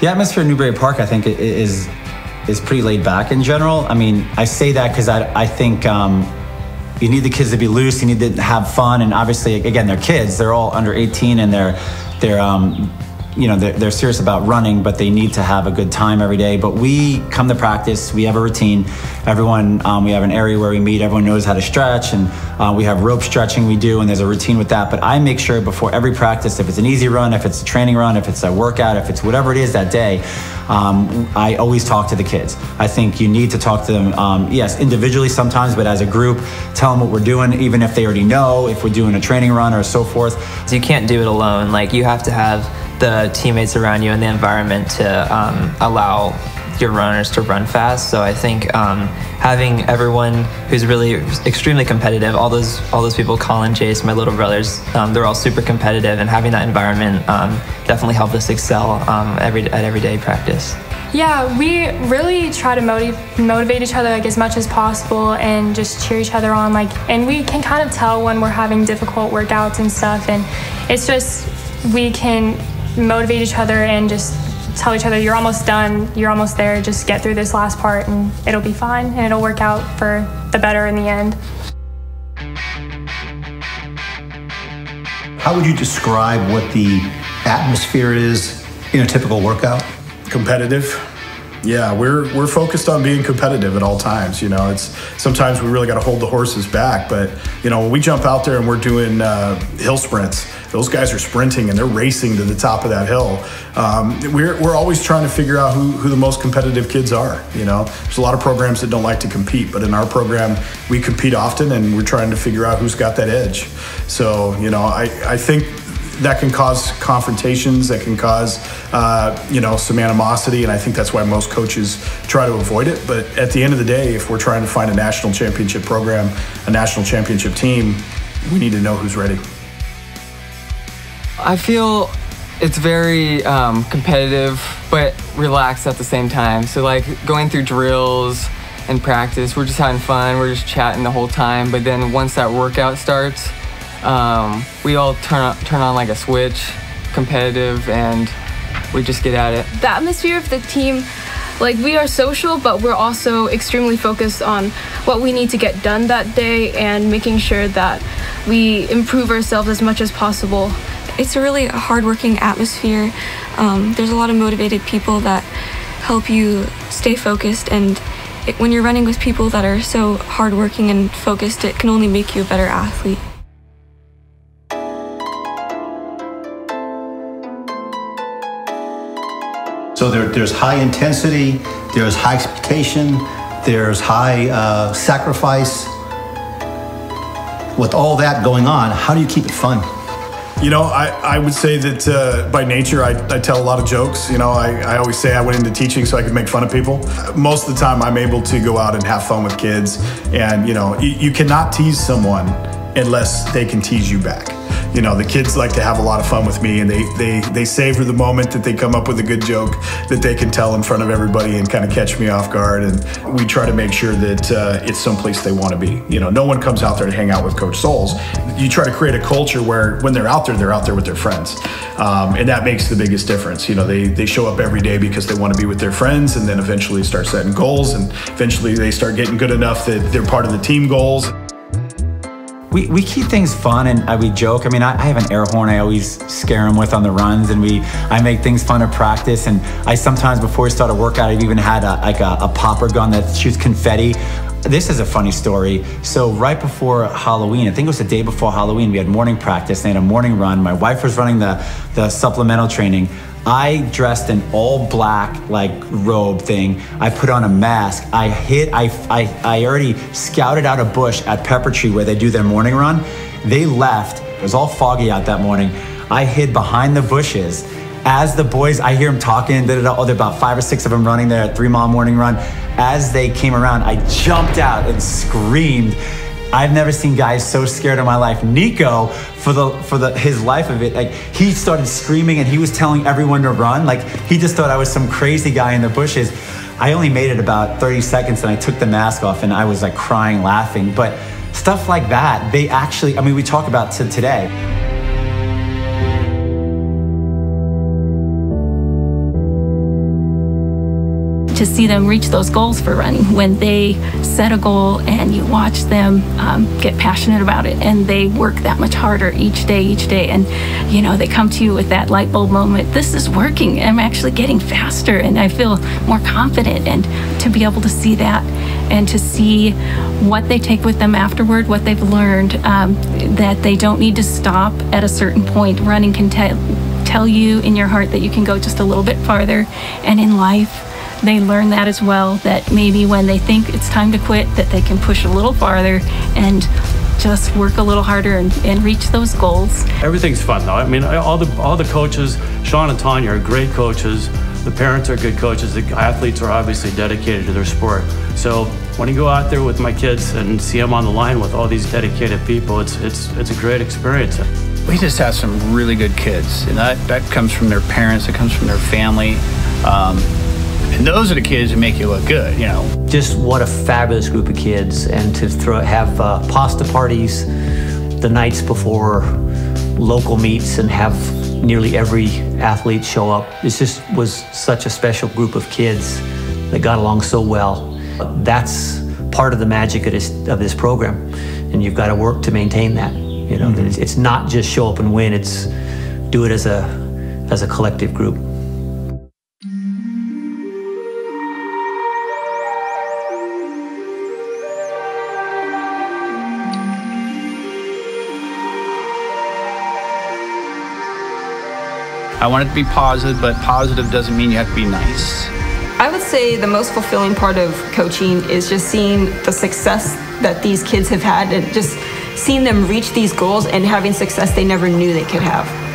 The atmosphere in Newbury Park, I think, is is pretty laid back in general. I mean, I say that because I, I think um, you need the kids to be loose, you need to have fun, and obviously, again, they're kids. They're all under 18, and they're they're um, you know they're, they're, serious about running but they need to have a good time every day. But we come to practice we have a routine. Everyone um, we have an area where we meet everyone knows how to stretch and uh, we have rope stretching we do and there's a routine with that. But i make sure before every practice if it's an easy run if it's a training run if it's a workout if it's whatever it is that day um, i always talk to the kids. I think you need to talk to them um, yes individually sometimes but as a group tell them what we're doing even if they already know if we're doing a training run or so forth. So you can't do it alone. Like you have to have the teammates around you and the environment to um, allow your runners to run fast. So I think um, having everyone who's really extremely competitive, all those all those people, Colin, Jace, my little brothers, um, they're all super competitive, and having that environment um, definitely helped us excel um, every at everyday practice. Yeah, we really try to motiv- motivate each other like as much as possible and just cheer each other on. Like, and we can kind of tell when we're having difficult workouts and stuff, and it's just we can motivate each other and just tell each other you're almost done, you're almost there, just get through this last part and it'll be fine and it'll work out for the better in the end. How would you describe what the atmosphere is in a typical workout? Competitive. Yeah, we're we're focused on being competitive at all times. You know, it's sometimes we really got to hold the horses back, but you know when we jump out there and we're doing uh, hill sprints, those guys are sprinting and they're racing to the top of that hill. Um, we're, we're always trying to figure out who, who the most competitive kids are. You know, there's a lot of programs that don't like to compete, but in our program, we compete often and we're trying to figure out who's got that edge. So, you know, I, I think that can cause confrontations, that can cause, uh, you know, some animosity, and I think that's why most coaches try to avoid it. But at the end of the day, if we're trying to find a national championship program, a national championship team, we need to know who's ready. I feel it's very um, competitive, but relaxed at the same time. So like going through drills and practice, we're just having fun. We're just chatting the whole time. But then once that workout starts, um, we all turn on, turn on like a switch, competitive, and we just get at it. The atmosphere of the team, like we are social, but we're also extremely focused on what we need to get done that day and making sure that we improve ourselves as much as possible it's a really hardworking atmosphere. Um, there's a lot of motivated people that help you stay focused, and it, when you're running with people that are so hardworking and focused, it can only make you a better athlete. So there, there's high intensity, there's high expectation, there's high uh, sacrifice. With all that going on, how do you keep it fun? You know, I, I would say that uh, by nature, I, I tell a lot of jokes. You know, I, I always say I went into teaching so I could make fun of people. Most of the time, I'm able to go out and have fun with kids. And, you know, you, you cannot tease someone unless they can tease you back you know the kids like to have a lot of fun with me and they they they savor the moment that they come up with a good joke that they can tell in front of everybody and kind of catch me off guard and we try to make sure that uh, it's someplace they want to be. You know no one comes out there to hang out with coach Soles. You try to create a culture where when they're out there they're out there with their friends. Um, and that makes the biggest difference. You know they they show up every day because they want to be with their friends and then eventually start setting goals and eventually they start getting good enough that they're part of the team goals we, we keep things fun and we joke. I mean, I, I, have an air horn I always scare them with on the runs, and we I make things fun to practice. And I sometimes before we start a workout, I've even had a, like a, a popper gun that shoots confetti. This is a funny story. So right before Halloween, I think it was the day before Halloween, we had morning practice. They had a morning run. My wife was running the the supplemental training. I dressed in all black like robe thing. I put on a mask. I hit. I, I, I already scouted out a bush at Pepper Tree where they do their morning run. They left. It was all foggy out that morning. I hid behind the bushes. As the boys, I hear them talking. Oh, there about five or six of them running there, three mile morning run. As they came around, I jumped out and screamed I've never seen guys so scared in my life. Nico, for the for the his life of it, like he started screaming and he was telling everyone to run. Like he just thought I was some crazy guy in the bushes. I only made it about 30 seconds and I took the mask off and I was like crying, laughing. But stuff like that, they actually, I mean, we talk about to today. To see them reach those goals for running when they set a goal and you watch them um, get passionate about it and they work that much harder each day, each day. And, you know, they come to you with that light bulb moment this is working. I'm actually getting faster and I feel more confident. And to be able to see that and to see what they take with them afterward, what they've learned, um, that they don't need to stop at a certain point. Running can tell tell you in your heart that you can go just a little bit farther. And in life, they learn that as well that maybe when they think it's time to quit that they can push a little farther and just work a little harder and, and reach those goals. Everything's fun though. I mean, all the all the coaches, Sean and Tanya are great coaches. The parents are good coaches. The athletes are obviously dedicated to their sport. So when you go out there with my kids and see them on the line with all these dedicated people, it's it's it's a great experience. We just have some really good kids, and that that comes from their parents. It comes from their family. Um, and those are the kids that make you look good, you know. Just what a fabulous group of kids, and to throw, have uh, pasta parties the nights before local meets and have nearly every athlete show up. It just was such a special group of kids that got along so well. That's part of the magic of this, of this program, and you've got to work to maintain that. You know, mm -hmm. it's not just show up and win; it's do it as a as a collective group. I want it to be positive, but positive doesn't mean you have to be nice. I would say the most fulfilling part of coaching is just seeing the success that these kids have had and just seeing them reach these goals and having success they never knew they could have.